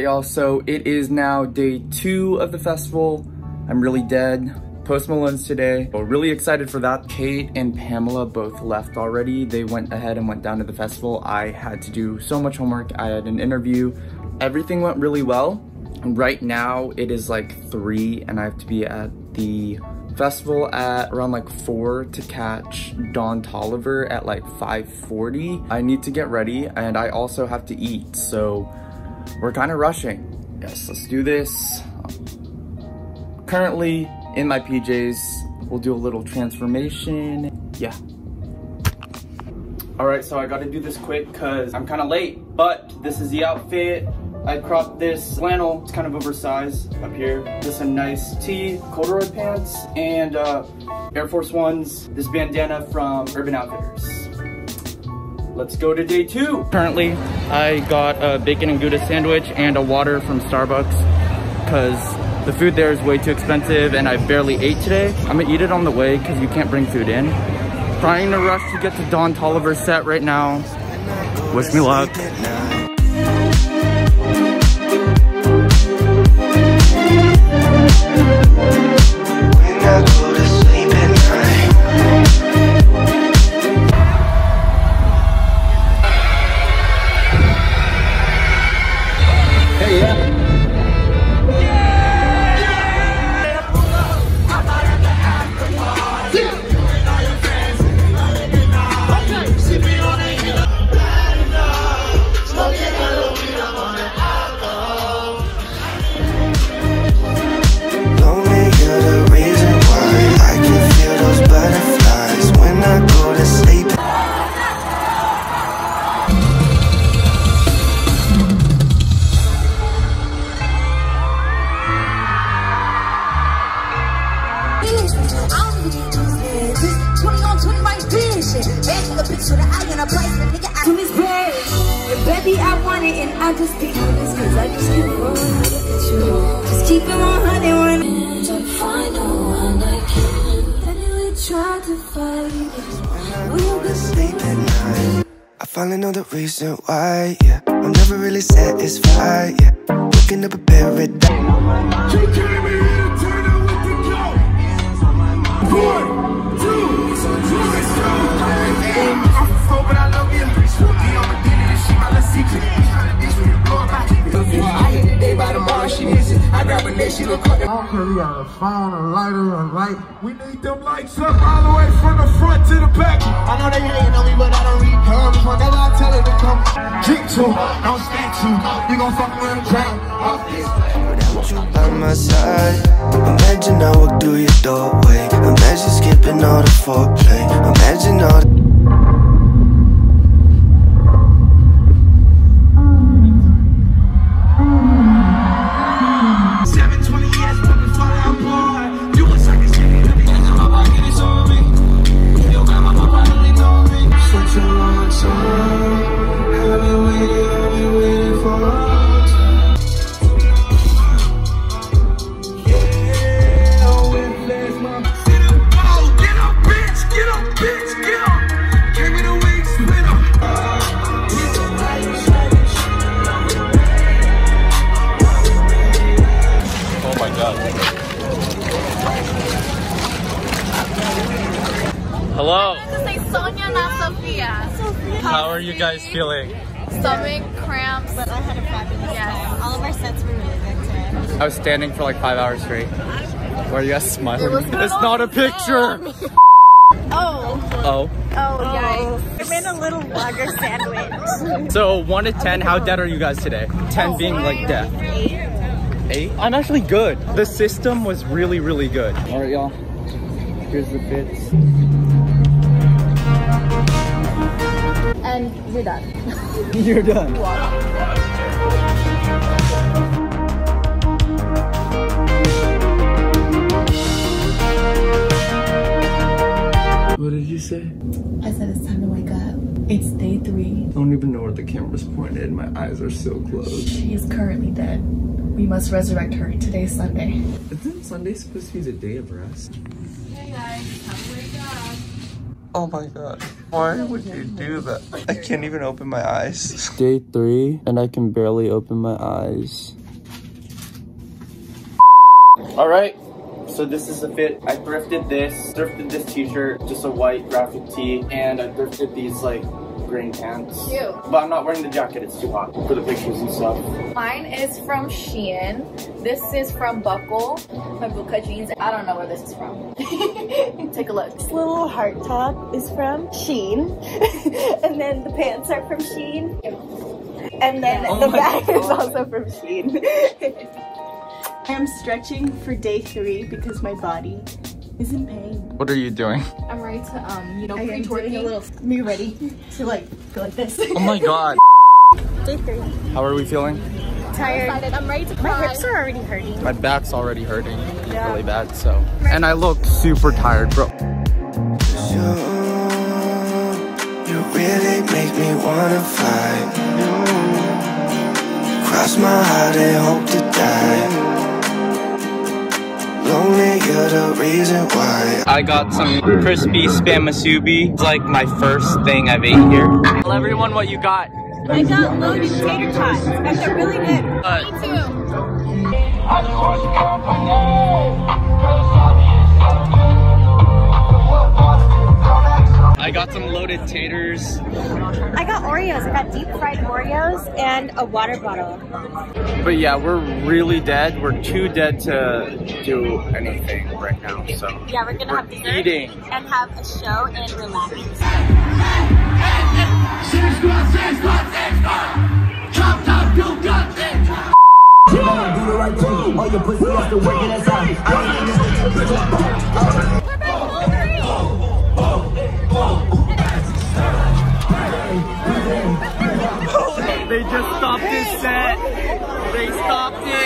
right, y'all, so it is now day two of the festival. I'm really dead. Post Malone's today. We're really excited for that. Kate and Pamela both left already. They went ahead and went down to the festival. I had to do so much homework. I had an interview. Everything went really well. Right now it is like three and I have to be at the festival at around like 4 to catch Don Toliver at like 5.40. I need to get ready and I also have to eat, so we're kind of rushing. Yes, let's do this. Currently in my PJs, we'll do a little transformation. Yeah. All right, so I gotta do this quick because I'm kind of late, but this is the outfit. I cropped this flannel, it's kind of oversized up here. This a nice tee, corduroy pants, and uh, Air Force Ones, this bandana from Urban Outfitters. Let's go to day two. Currently, I got a bacon and Gouda sandwich and a water from Starbucks because the food there is way too expensive and I barely ate today. I'm gonna eat it on the way because you can't bring food in. Trying to rush to get to Don Toliver's set right now. Wish me luck. Baby, I want it and I just be honest Cause I just keep on Just keep it 100 one And find the one I can Anyway, try to fight We'll be sleeping night I finally know the reason why, yeah. I'm never really satisfied, yeah. Waking up a paradise. You came in here, turn it with the go One, it. I grab a neck, she look up. Okay, we got a phone, a lighter, a light. We need them lights up all the way from the front to the back. I know they hating on me, but I don't read comments. Whenever I tell her to come, drink to, don't stand to. You gon' fuck around and drown. Without you by my side, imagine I walk through your doorway. Imagine skipping all the foreplay. Imagine all the are you guys feeling? Stomach cramps. But I had a fabulous yes. All of our sets were really good today. I was standing for like five hours straight. Why are you guys smiling? It it's not a picture. oh. Oh. Oh, yikes. I'm in a little lager sandwich. so, 1 to 10, how dead are you guys today? 10 being like death. 8. 8? I'm actually good. The system was really, really good. All right, y'all. Here's the fits. And you're done. you're done. What did you say? I said it's time to wake up. It's day three. I don't even know where the camera's pointed. My eyes are so closed. She is currently dead. We must resurrect her. Today's Sunday. Isn't Sunday supposed to be the day of rest? Hey guys, time to wake up. Oh my god. Why would you do that? I can't even open my eyes. Day three, and I can barely open my eyes. All right, so this is the fit. I thrifted this, thrifted this t-shirt, just a white graphic tee, and I thrifted these like green pants. Cute. But I'm not wearing the jacket, it's too hot for the pictures and stuff. Mine is from Shein. This is from Buckle. My Buka jeans. I don't know where this is from. Take a look. This little heart top is from Shein. and then the pants are from Shein. And then Oh the my bag is also from Shein. I am stretching for day three because my body is in pain. What are you doing? I'm ready to, um, you know, I am a pre-twerking. little, me ready to like go like this. Oh my god. day three. How are we feeling? Tired. I'm ready to My hips are already hurting. My back's already hurting Yeah. really bad, so. And I look super tired, bro. You, you really make me wanna fly. Cross my heart and hope to die. Lonely, you're the reason why. I got some crispy spam musubi. It's like my first thing I've ate here. Tell everyone what you got. I got loaded tater tots and they're really good. Uh, I got some loaded taters. I got Oreos. I got deep fried Oreos and a water bottle. But yeah, we're really dead. We're too dead to do anything right now. So Yeah, we're gonna we're have dessert eating. and have a show and relax. Stopped it.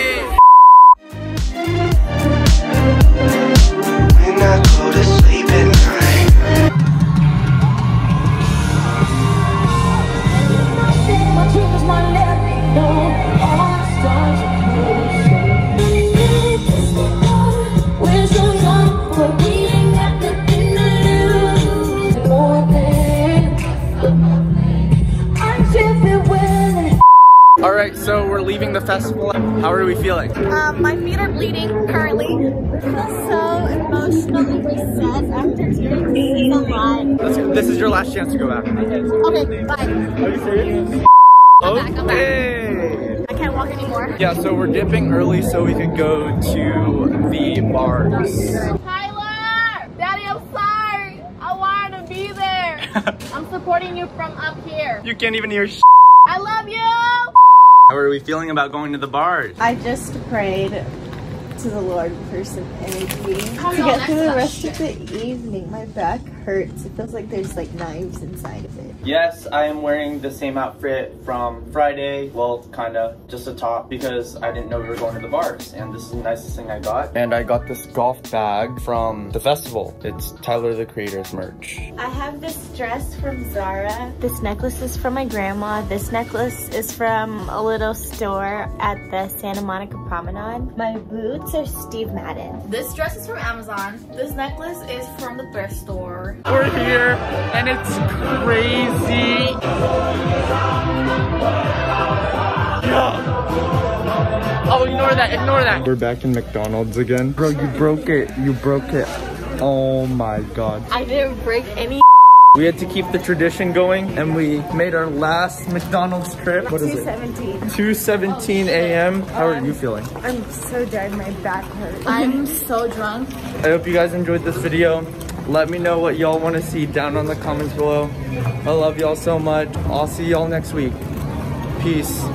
How are we feeling? Um, my feet are bleeding currently. I feel so emotionally reset after doing this a lot. This is your last chance to go back. Okay, bye. Are you serious? back, I'm back. I can't walk anymore. Yeah, so we're dipping early so we could go to the bars. Tyler! Daddy, I'm sorry. I wanted to be there. I'm supporting you from up here. You can't even hear sh- I love you! How are we feeling about going to the bars? I just prayed to the Lord for some energy to get through the rest of the evening. My back hurts. It feels like there's like knives inside of it. Yes, I am wearing the same outfit from Friday. Well, kinda, just a top because I didn't know we were going to the bars. And this is the nicest thing I got. And I got this golf bag from the festival. It's Tyler the Creator's merch. I have this dress from Zara. This necklace is from my grandma. This necklace is from a little store at the Santa Monica Promenade. My boots are Steve Madden. This dress is from Amazon. This necklace is from the thrift store. We're here and it's crazy. Yeah. Oh, ignore that, ignore that. We're back in McDonald's again. Bro, you broke it. You broke it. Oh my god. I didn't break any We had to keep the tradition going and we made our last McDonald's trip. What is it? 217. 2.17 a.m. How are you um, feeling? I'm so dead. My back hurts. I'm so drunk. I hope you guys enjoyed this video. Let me know what y'all want to see down on the comments below. I love y'all so much. I'll see y'all next week. Peace.